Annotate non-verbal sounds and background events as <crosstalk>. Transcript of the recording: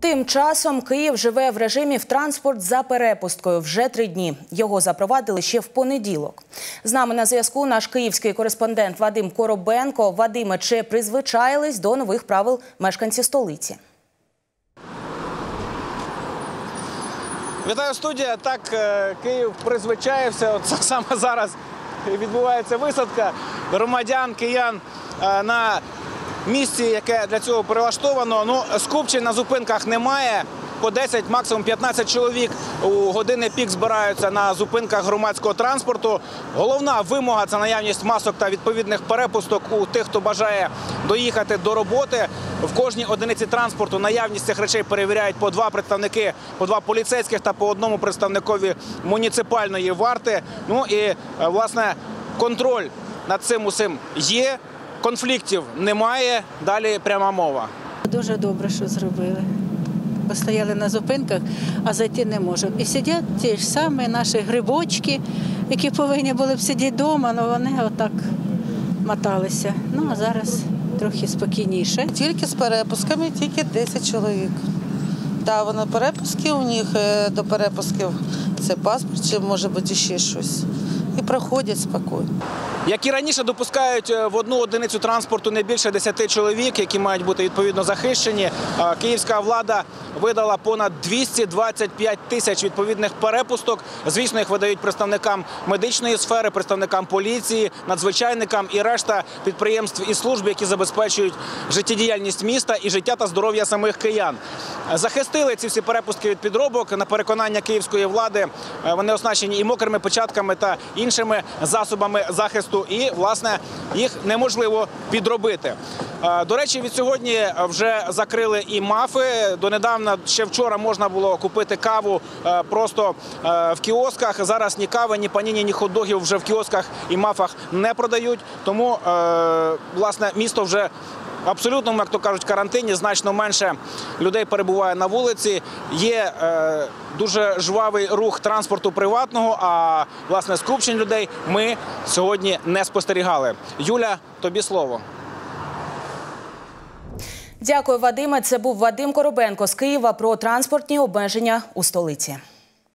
Тим часом Київ живе в режимі в транспорт за перепусткою вже три дні. Його запровадили ще в понеділок. З нами на зв'язку наш київський кореспондент Вадим Коробенко. Вадиме, чи призвичаїлись до нових правил мешканці столиці? Вітаю студія. Так е, Київ призвичаєвся. От <laughs> саме зараз відбувається висадка громадян, киян е, на місці, яке для цього прилаштовано. Ну, скупчень на зупинках немає. По 10, максимум 15 чоловік у години пік збираються на зупинках громадського транспорту. Головна вимога це наявність масок та відповідних перепусток у тих, хто бажає доїхати до роботи. В кожній одиниці транспорту наявність цих речей перевіряють по два представники, по два поліцейських та по одному представникові муніципальної варти. Ну і власне контроль над цим усім є. Конфліктів немає. Далі пряма мова. Дуже добре, що зробили. Постояли на зупинках, а зайти не можемо. І сидять ті ж самі наші грибочки, які повинні були б сидіти вдома, але вони отак моталися. Ну а зараз трохи спокійніше. Тільки з перепусками, тільки 10 чоловік. Так, воно перепуски у них е, до перепусків це паспорт, чи може бути ще щось. І проходять спокійно. Як і раніше допускають е, в одну одиницю транспорту не більше 10 чоловік, які мають бути відповідно захищені. Київська влада видала понад 225 тисяч відповідних перепусток. Звісно, їх видають представникам медичної сфери, представникам поліції, надзвичайникам і решта підприємств і служб, які забезпечують життєдіяльність міста і життя та здоров'я самих киян. Захистили ці всі перепустки від підробок на переконання київської влади. е, Вони оснащені і мокрими печатками та іншими засобами захисту. І власне їх неможливо підробити. Е, До речі, від сьогодні вже закрили і мафи. Донедавна ще вчора можна було купити каву е, просто е, в кіосках. Зараз ні кави, ні паніні, ні хот-догів вже в кіосках і мафах не продають. Тому власне місто вже абсолютно, як то кажуть, карантині значно менше людей перебуває на вулиці. Є е, дуже жвавий рух транспорту приватного. А власне скупчень людей ми сьогодні не спостерігали. Юля, тобі слово. Дякую, Вадиме. Це був Вадим Коробенко з Києва про транспортні обмеження у столиці.